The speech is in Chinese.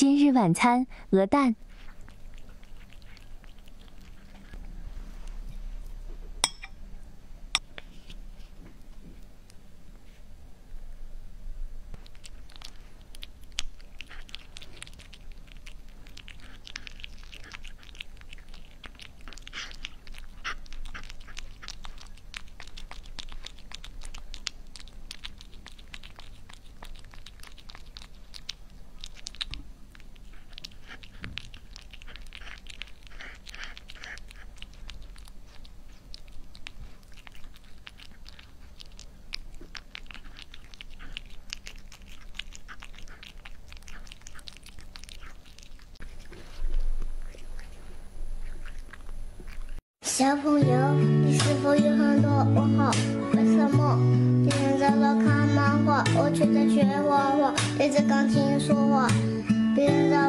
今日晚餐鹅蛋。小朋友，你是否有很多问号？为什么别人在那看漫画，我却在学画画，对着钢琴说话？别人在